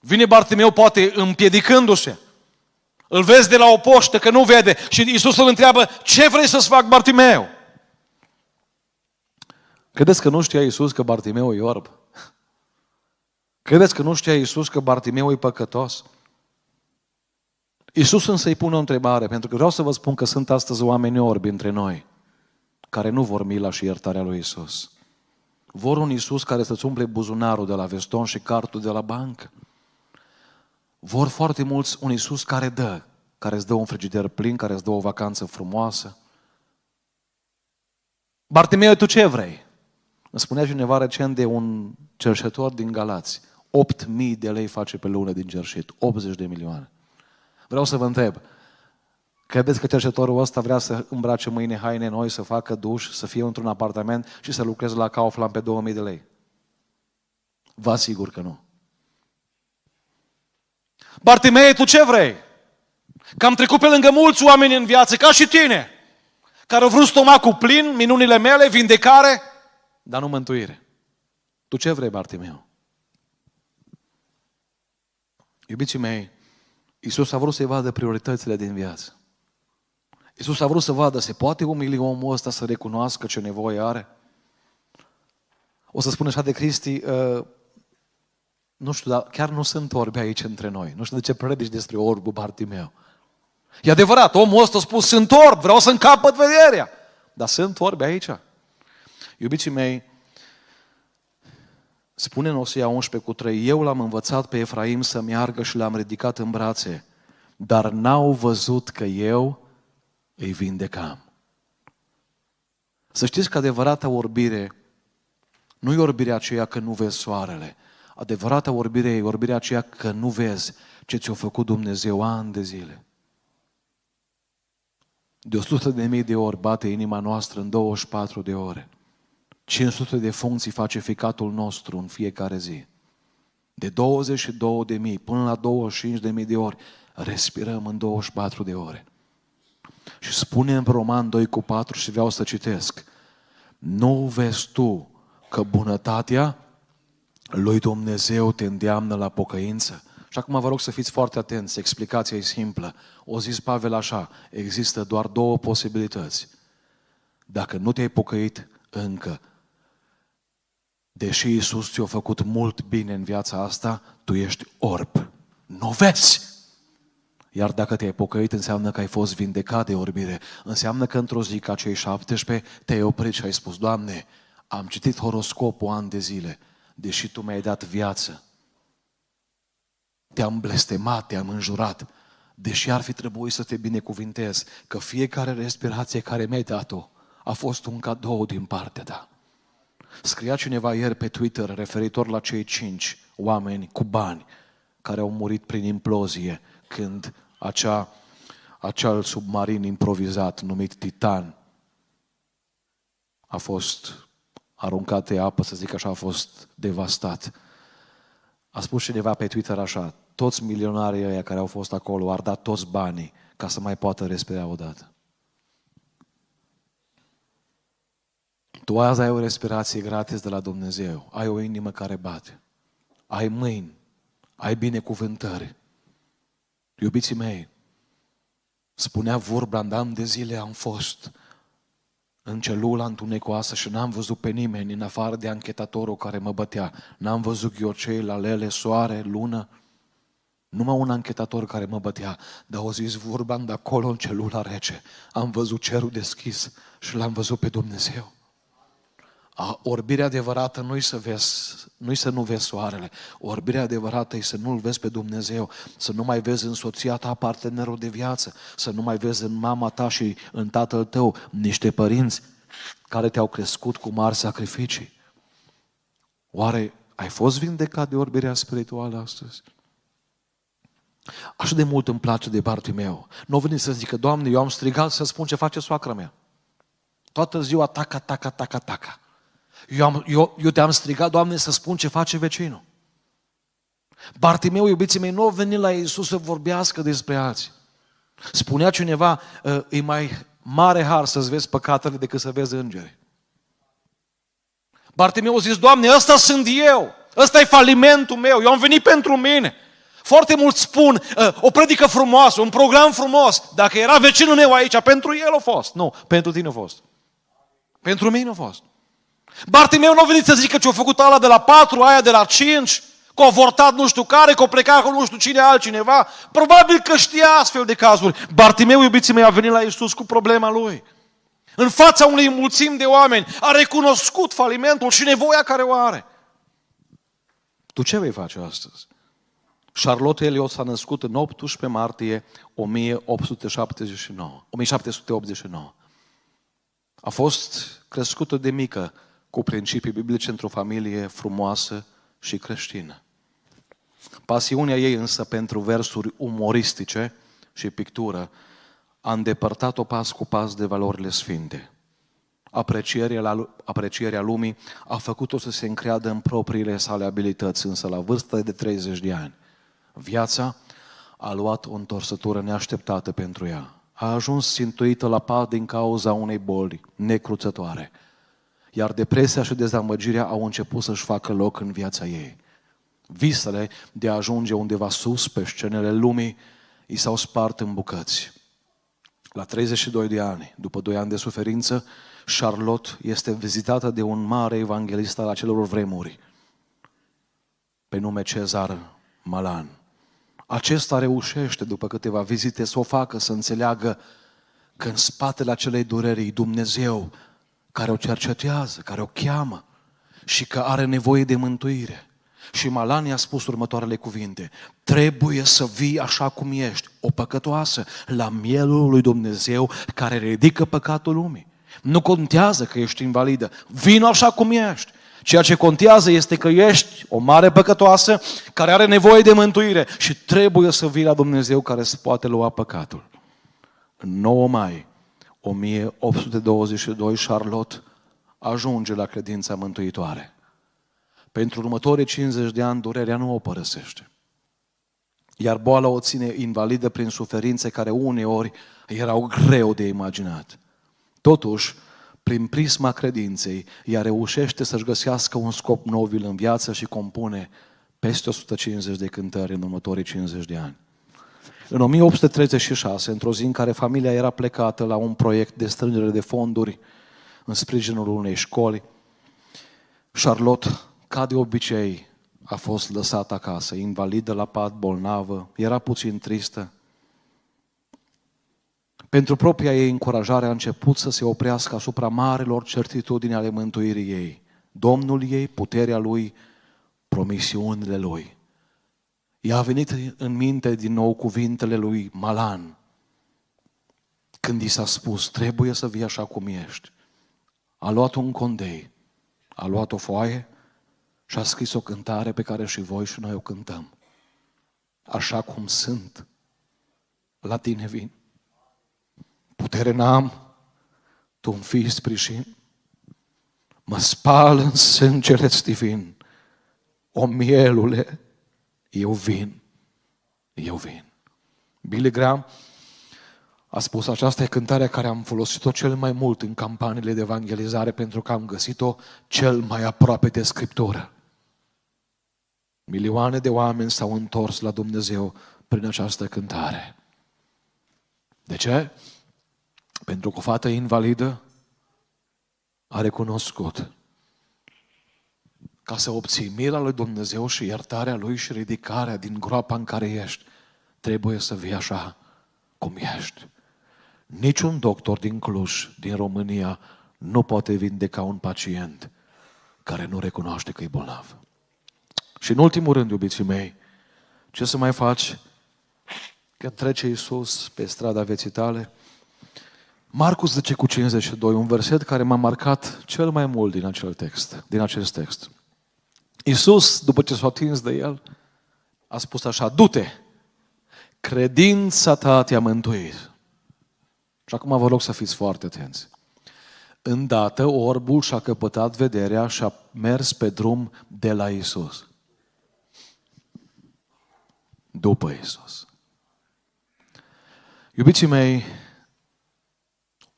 Vine Bartimeu poate împiedicându-se. Îl vezi de la o poștă că nu vede și Iisus îl întreabă, ce vrei să-ți fac Bartimeu? Credeți că nu știa Iisus că Bartimeu e orb? Credeți că nu știa Iisus că Bartimeu e păcătos? Iisus însă îi pune o întrebare, pentru că vreau să vă spun că sunt astăzi oameni orbi între noi, care nu vor mila și iertarea lui Iisus. Vor un Iisus care să-ți umple buzunarul de la veston și cartul de la bancă. Vor foarte mulți un Iisus care dă, care îți dă un frigider plin, care îți dă o vacanță frumoasă. Bartimeu, tu ce vrei? Îmi spunea cineva recent de un cerșetor din Galați. 8.000 de lei face pe lună din cerșit. 80 de milioane. Vreau să vă întreb, credeți că cerșetorul ăsta vrea să îmbrace mâine haine noi, să facă duș, să fie într-un apartament și să lucreze la Kaufland pe 2000 de lei? Vă asigur că nu. Bartimei, tu ce vrei? Că am trecut pe lângă mulți oameni în viață, ca și tine, care au vrut stomacul plin, minunile mele, vindecare, dar nu mântuire. Tu ce vrei, Bartimeu? Iubiții mei, Iisus a vrut să-i vadă prioritățile din viață. Iisus a vrut să vadă, se poate umili omul ăsta să recunoască ce nevoie are? O să spun așa de Cristi, uh, nu știu, dar chiar nu sunt orbi aici între noi. Nu știu de ce predici despre orbul Bartimeu. E adevărat, omul ăsta a spus, sunt orb, vreau să încapăt vederea. Dar sunt orbi aici. Iubiții mei, spune în Osia 11 cu 3, eu l-am învățat pe Efraim să meargă și l-am ridicat în brațe, dar n-au văzut că eu îi vindecam. Să știți că adevărata orbire nu e orbirea aceea că nu vezi soarele. Adevărata orbire e orbirea aceea că nu vezi ce ți-a făcut Dumnezeu ani de zile. De 100 de mii de ori bate inima noastră în 24 de ore. 500 de funcții face ficatul nostru în fiecare zi. De 22 de mii până la 25 de mii de ori respirăm în 24 de ore. Și spune în Roman 2 cu 4 și vreau să citesc. Nu vezi tu că bunătatea lui Dumnezeu te îndeamnă la pocăință? Și acum vă rog să fiți foarte atenți, explicația e simplă. O zis Pavel așa, există doar două posibilități. Dacă nu te-ai pocăit încă, deși Iisus ți-a făcut mult bine în viața asta, tu ești orb. Nu vezi! Iar dacă te-ai pocăit, înseamnă că ai fost vindecat de orbire. Înseamnă că într-o zi ca cei 17 te-ai oprit și ai spus, Doamne, am citit horoscopul ani de zile, deși Tu mi-ai dat viață. Te-am blestemat, te-am înjurat, deși ar fi trebuit să te binecuvintez, că fiecare respirație care mi-ai dat-o a fost un cadou din partea ta. Scria cineva ieri pe Twitter referitor la cei cinci oameni cu bani care au murit prin implozie când acea, acel submarin improvizat numit Titan a fost aruncat de apă, să zic așa, a fost devastat. A spus cineva pe Twitter așa, toți milionarii ăia care au fost acolo ar da toți banii ca să mai poată respira odată. Tu azi ai o respirație gratis de la Dumnezeu, ai o inimă care bate, ai mâini, ai binecuvântări. Iubiții mei, spunea Vorbrand, am de zile am fost în celula întunecoasă și n-am văzut pe nimeni în afară de anchetatorul care mă bătea. N-am văzut ghiocei, lalele, soare, lună. Numai un anchetator care mă bătea, dar au zis Vorbrand, acolo în celula rece, am văzut cerul deschis și l-am văzut pe Dumnezeu. A, orbirea adevărată nu-i să, vezi, nu să nu vezi soarele. Orbirea adevărată e să nu-L vezi pe Dumnezeu, să nu mai vezi în soția ta partenerul de viață, să nu mai vezi în mama ta și în tatăl tău niște părinți care te-au crescut cu mari sacrificii. Oare ai fost vindecat de orbirea spirituală astăzi? Așa de mult îmi place de meu. Nu veni să zică, Doamne, eu am strigat să spun ce face soacra mea. Toată ziua taca, taca, taca, taca. Eu, am, eu, eu te-am strigat, Doamne, să spun ce face vecinul. Bartimeu, iubiții mei, nu a venit la Iisus să vorbească despre alții. Spunea cineva, ă, e mai mare har să-ți vezi păcatele decât să vezi îngeri. Bartimeu a zis, Doamne, ăsta sunt eu, ăsta e falimentul meu, eu am venit pentru mine. Foarte mulți spun, ă, o predică frumoasă, un program frumos. Dacă era vecinul meu aici, pentru el a fost. Nu, pentru tine a fost. Pentru mine a fost. Bartimeu nu a venit să zică ce a făcut ala de la patru, aia de la cinci, că a vortat nu știu care, că a plecat cu nu știu cine altcineva. Probabil că știa astfel de cazuri. Bartimeu, iubiții mei, a venit la Iisus cu problema lui. În fața unei mulțimi de oameni a recunoscut falimentul și nevoia care o are. Tu ce vei face astăzi? Charlotte Eliot s-a născut în 18 martie 1879. 1789. A fost crescută de mică cu principii biblice într-o familie frumoasă și creștină. Pasiunea ei însă pentru versuri umoristice și pictură a îndepărtat-o pas cu pas de valorile sfinte. Aprecierea, la, aprecierea lumii a făcut-o să se încreadă în propriile sale abilități, însă la vârstă de 30 de ani. Viața a luat o întorsătură neașteptată pentru ea. A ajuns țintuită la pat din cauza unei boli necruțătoare – iar depresia și dezamăgirea au început să-și facă loc în viața ei. Visele de a ajunge undeva sus pe scenele lumii i s-au spart în bucăți. La 32 de ani, după 2 ani de suferință, Charlotte este vizitată de un mare evanghelist al acelor vremuri, pe nume Cezar Malan. Acesta reușește, după câteva vizite, să o facă să înțeleagă că în spatele acelei dureri Dumnezeu care o cercetează, care o cheamă și că are nevoie de mântuire. Și Malani a spus următoarele cuvinte. Trebuie să vii așa cum ești, o păcătoasă, la mielul lui Dumnezeu care ridică păcatul lumii. Nu contează că ești invalidă. Vino așa cum ești. Ceea ce contează este că ești o mare păcătoasă care are nevoie de mântuire și trebuie să vii la Dumnezeu care se poate lua păcatul. În 9 mai 1822 Charlotte ajunge la credința mântuitoare. Pentru următorii 50 de ani, durerea nu o părăsește. Iar boala o ține invalidă prin suferințe care uneori erau greu de imaginat. Totuși, prin prisma credinței, ea reușește să-și găsească un scop nobil în viață și compune peste 150 de cântări în următorii 50 de ani. În 1836, într-o zi în care familia era plecată la un proiect de strângere de fonduri în sprijinul unei școli, Charlotte, ca de obicei, a fost lăsată acasă, invalidă la pat, bolnavă, era puțin tristă. Pentru propria ei încurajare a început să se oprească asupra marilor certitudini ale mântuirii ei. Domnul ei, puterea lui, promisiunile lui. I-a venit în minte din nou cuvintele lui Malan, când i s-a spus, trebuie să vii așa cum ești. A luat un condei, a luat o foaie și a scris o cântare pe care și voi și noi o cântăm. Așa cum sunt, la tine vin. Putere n-am, tu îmi fii sprijin. Mă spal în sângele divin. O mielule, eu vin, eu vin. Billy Graham a spus, aceasta e cântarea care am folosit-o cel mai mult în campaniile de evangelizare pentru că am găsit-o cel mai aproape de Scriptură. Milioane de oameni s-au întors la Dumnezeu prin această cântare. De ce? Pentru că o fată invalidă a recunoscut ca să obții mila lui Dumnezeu și iertarea lui și ridicarea din groapa în care ești, trebuie să vii așa cum ești. Niciun doctor din Cluj, din România, nu poate vindeca un pacient care nu recunoaște că e bolnav. Și în ultimul rând, iubiții mei, ce să mai faci? Că trece Iisus pe strada vieții tale. Marcus 10 cu 52, un verset care m-a marcat cel mai mult din acel text, din acest text. Iisus, după ce s-a atins de el, a spus așa, du-te, credința ta te-a mântuit. Și acum vă rog să fiți foarte atenți. Îndată orbul și-a căpătat vederea și a mers pe drum de la Isus. După Isus. Iubiții mei,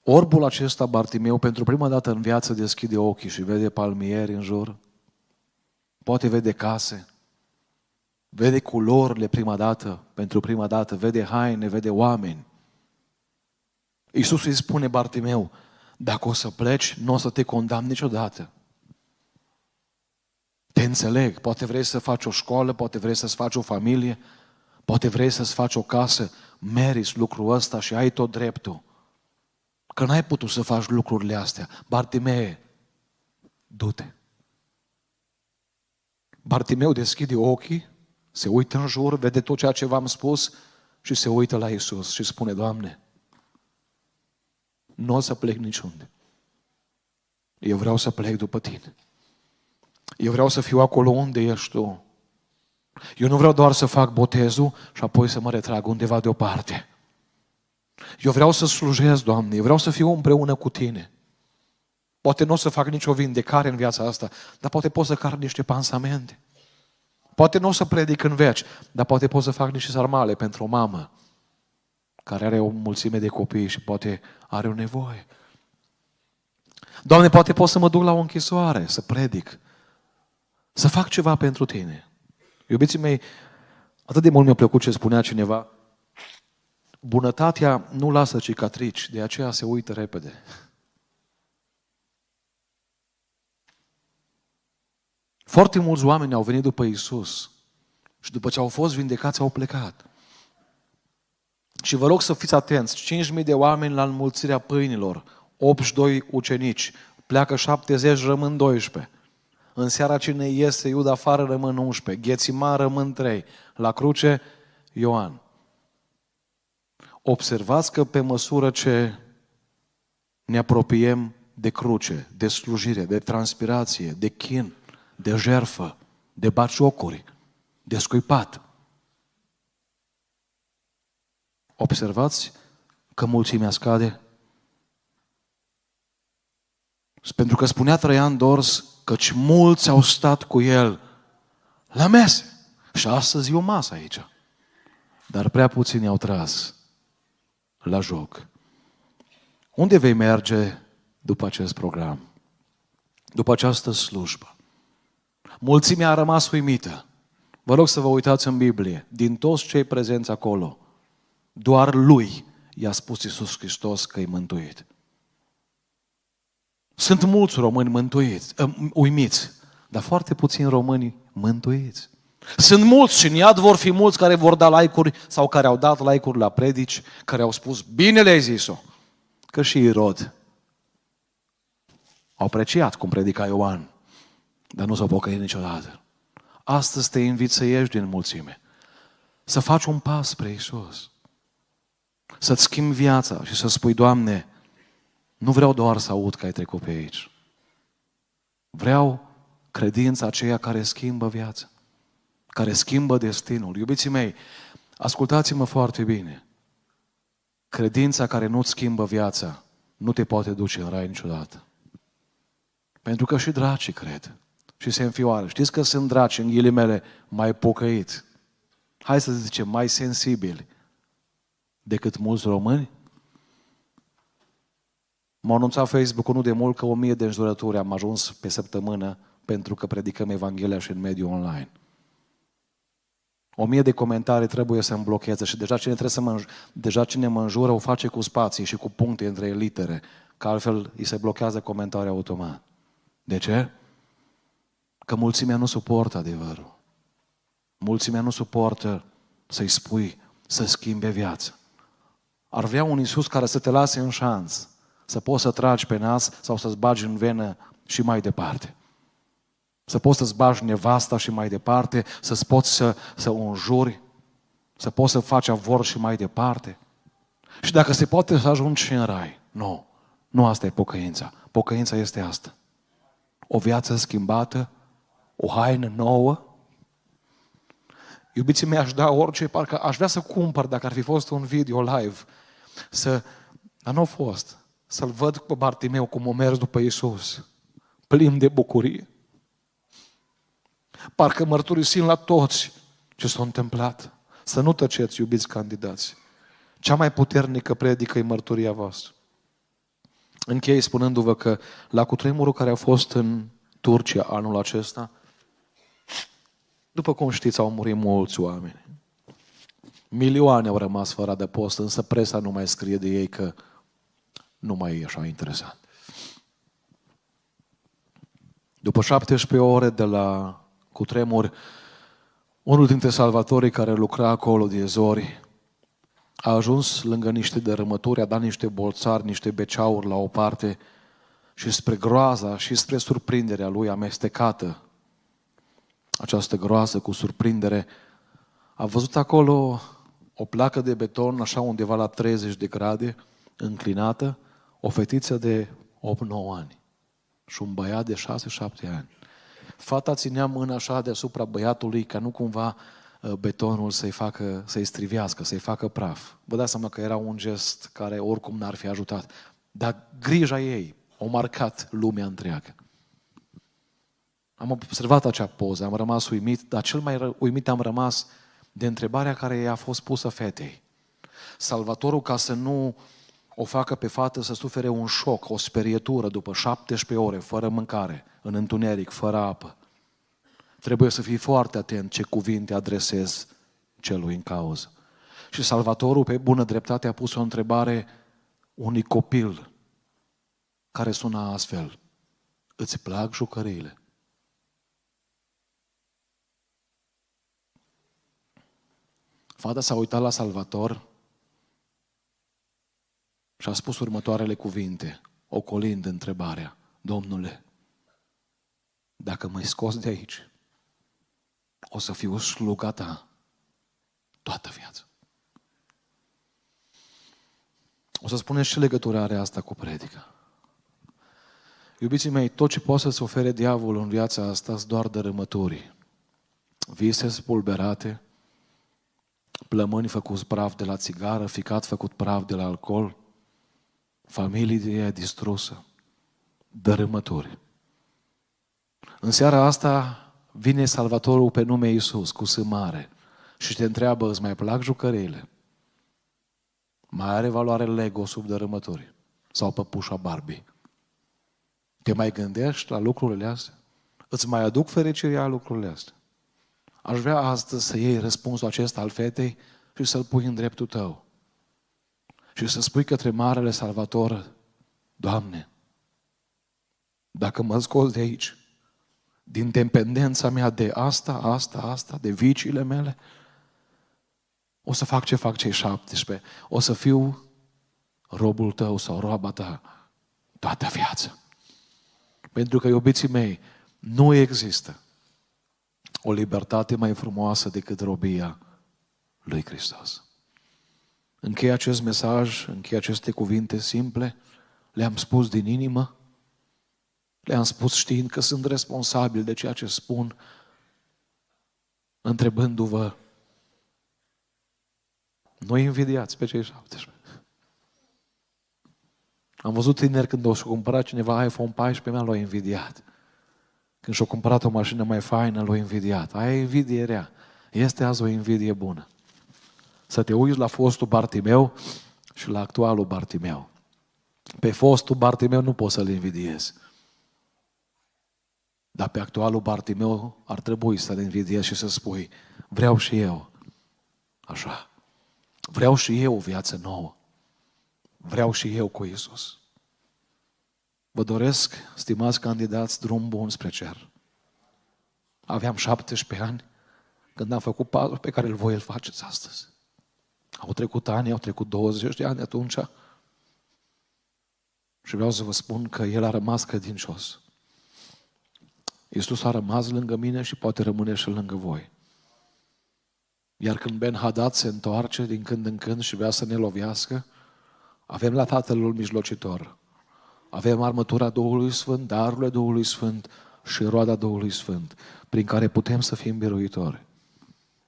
orbul acesta, Bartimeu, pentru prima dată în viață deschide ochii și vede palmieri în jur, poate vede case, vede culorile prima dată, pentru prima dată, vede haine, vede oameni. Iisus îi spune Bartimeu, dacă o să pleci, nu o să te condamn niciodată. Te înțeleg, poate vrei să faci o școală, poate vrei să-ți faci o familie, poate vrei să-ți faci o casă, meriți lucrul ăsta și ai tot dreptul. Că n-ai putut să faci lucrurile astea. Bartimee, du-te. Bartimeu deschide ochii, se uită în jur, vede tot ceea ce v-am spus și se uită la Isus și spune, Doamne, nu o să plec niciunde. Eu vreau să plec după Tine. Eu vreau să fiu acolo unde ești Tu. Eu nu vreau doar să fac botezul și apoi să mă retrag undeva deoparte. Eu vreau să slujesc, Doamne, eu vreau să fiu împreună cu Tine. Poate nu o să fac nicio vindecare în viața asta, dar poate pot să car niște pansamente. Poate nu o să predic în veci, dar poate pot să fac niște sarmale pentru o mamă care are o mulțime de copii și poate are o nevoie. Doamne, poate pot să mă duc la o închisoare, să predic, să fac ceva pentru Tine. Iubiții mei, atât de mult mi-a plăcut ce spunea cineva, bunătatea nu lasă cicatrici, de aceea se uită repede. Foarte mulți oameni au venit după Isus și după ce au fost vindecați au plecat. Și vă rog să fiți atenți, 5.000 de oameni la înmulțirea pâinilor, 82 ucenici, pleacă 70, rămân 12. În seara cine iese Iuda afară rămân 11, Ghețima rămân 3, la cruce Ioan. Observați că pe măsură ce ne apropiem de cruce, de slujire, de transpirație, de chin, de jerfă, de baciocuri, de scuipat. Observați că mulțimea scade? Pentru că spunea Traian Dors căci mulți au stat cu el la mese. Și astăzi e o masă aici. Dar prea puțini au tras la joc. Unde vei merge după acest program? După această slujbă? Mulțimea a rămas uimită. Vă rog să vă uitați în Biblie. Din toți cei prezenți acolo, doar lui i-a spus Iisus Hristos că e mântuit. Sunt mulți români mântuiți, uh, uimiți, dar foarte puțini români mântuiți. Sunt mulți și în iad vor fi mulți care vor da like-uri sau care au dat like-uri la predici, care au spus, bine le-ai zis-o. Că și Irod au apreciat cum predica Ioan, dar nu s-au pocăit niciodată. Astăzi te invit să ieși din mulțime, să faci un pas spre Isus, să-ți schimbi viața și să spui, Doamne, nu vreau doar să aud că ai trecut pe aici. Vreau credința aceea care schimbă viața, care schimbă destinul. Iubiții mei, ascultați-mă foarte bine. Credința care nu-ți schimbă viața nu te poate duce în rai niciodată. Pentru că și dracii cred și se înfioară. Știți că sunt draci, în ghilimele, mai pocăiți. Hai să zicem, mai sensibili decât mulți români? M-a anunțat Facebook-ul nu de mult că o mie de înjurături am ajuns pe săptămână pentru că predicăm Evanghelia și în mediul online. O mie de comentarii trebuie să-mi blocheze și deja cine, trebuie să mă, deja cine mă înjură o face cu spații și cu puncte între litere, că altfel îi se blochează comentarii automat. De ce? Că mulțimea nu suportă adevărul. Mulțimea nu suportă să-i spui să schimbe viața. Ar vrea un Iisus care să te lase în șans, să poți să tragi pe nas sau să-ți bagi în venă și mai departe. Să poți să-ți bagi nevasta și mai departe, să-ți poți să, să o înjuri, să poți să faci avor și mai departe. Și dacă se poate să ajungi și în rai. Nu. Nu asta e pocăința. Pocăința este asta. O viață schimbată, o haină nouă. Iubiții mei, aș da orice, parcă aș vrea să cumpăr, dacă ar fi fost un video live, să, dar nu a fost, să-l văd pe Bartimeu cum a mers după Iisus, plin de bucurie. Parcă mărturisim la toți ce s-a întâmplat. Să nu tăceți, iubiți candidați. Cea mai puternică predică e mărturia voastră. Închei spunându-vă că la cutremurul care a fost în Turcia anul acesta, după cum știți, au murit mulți oameni. Milioane au rămas fără de post, însă presa nu mai scrie de ei că nu mai e așa interesant. După 17 ore de la cutremur, unul dintre salvatorii care lucra acolo de zori a ajuns lângă niște dărâmături, a dat niște bolțari, niște beceauri la o parte și spre groaza și spre surprinderea lui amestecată, această groază cu surprindere, a văzut acolo o placă de beton, așa undeva la 30 de grade, înclinată, o fetiță de 8-9 ani și un băiat de 6-7 ani. Fata ținea mâna așa deasupra băiatului ca nu cumva uh, betonul să-i facă, să-i strivească, să-i facă praf. Vă dați seama că era un gest care oricum n-ar fi ajutat. Dar grija ei o marcat lumea întreagă. Am observat acea poză, am rămas uimit, dar cel mai uimit am rămas de întrebarea care i-a fost pusă fetei. Salvatorul, ca să nu o facă pe fată să sufere un șoc, o sperietură după 17 ore, fără mâncare, în întuneric, fără apă. Trebuie să fii foarte atent ce cuvinte adresezi celui în cauză. Și Salvatorul, pe bună dreptate, a pus o întrebare unui copil care suna astfel. Îți plac jucăriile? Fata s-a uitat la Salvator și a spus următoarele cuvinte, ocolind întrebarea. Domnule, dacă mă scos de aici, o să fiu sluga ta toată viața. O să spuneți ce legătură are asta cu predica. Iubiții mei, tot ce poate să-ți ofere diavolul în viața asta sunt doar dărâmături. Vise spulberate, plămâni făcuți praf de la țigară, ficat făcut praf de la alcool, familie distrusă, dărâmături. În seara asta vine Salvatorul pe nume Iisus cu sâmare și te întreabă, îți mai plac jucăriile? Mai are valoare Lego sub dărâmături sau păpușa Barbie? Te mai gândești la lucrurile astea? Îți mai aduc fericirea lucrurile astea? Aș vrea astăzi să iei răspunsul acesta al fetei și să-l pui în dreptul tău. Și să spui către Marele Salvator, Doamne, dacă mă scos de aici, din dependența mea de asta, asta, asta, de viciile mele, o să fac ce fac cei 17. O să fiu robul tău sau roaba ta toată viața. Pentru că, iubiții mei, nu există o libertate mai frumoasă decât robia lui Hristos. Închei acest mesaj, închei aceste cuvinte simple, le-am spus din inimă, le-am spus știind că sunt responsabil de ceea ce spun, întrebându-vă, nu invidiați pe cei 17. Am văzut tineri când o să cumpăra cineva iPhone 14, mi-a l-a invidiat. Când și-a cumpărat o mașină mai faină, l-a invidiat. Aia e invidie rea. Este azi o invidie bună. Să te uiți la fostul Bartimeu și la actualul Bartimeu. Pe fostul Bartimeu nu poți să-l invidiezi. Dar pe actualul Bartimeu ar trebui să-l invidiezi și să spui, vreau și eu. Așa. Vreau și eu o viață nouă. Vreau și eu cu Isus. Vă doresc, stimați candidați, drum bun spre cer. Aveam 17 ani când am făcut pasul pe care îl voi îl faceți astăzi. Au trecut ani, au trecut 20 de ani atunci și vreau să vă spun că El a rămas credincios. Iisus a rămas lângă mine și poate rămâne și lângă voi. Iar când Ben Hadad se întoarce din când în când și vrea să ne lovească, avem la Tatălul mijlocitor. Avem armătura Duhului Sfânt, darurile Duhului Sfânt și roada Duhului Sfânt, prin care putem să fim biruitori.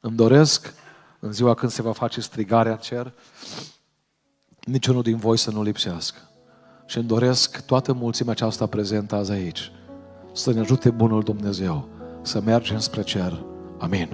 Îmi doresc, în ziua când se va face strigarea în cer, niciunul din voi să nu lipsească. Și îmi doresc toată mulțimea aceasta prezentă azi aici să ne ajute Bunul Dumnezeu să mergem spre cer. Amin.